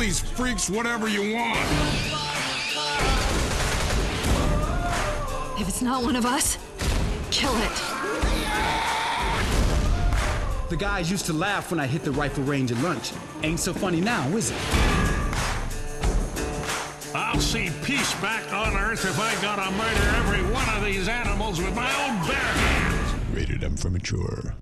these freaks whatever you want. If it's not one of us, kill it. The guys used to laugh when I hit the rifle range at lunch. Ain't so funny now, is it? I'll see peace back on Earth if I gotta murder every one of these animals with my own bare hands. Rated M for mature.